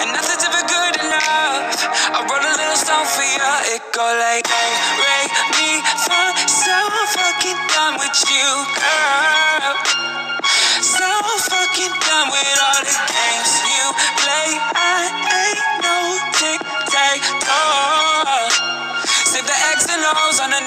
and nothing's ever good enough. I wrote a little song for you, it go like, "Break me, for so fucking done with you, girl. So fucking done with all the games you play. I ain't no tic tac toe. Save the X's and O's on the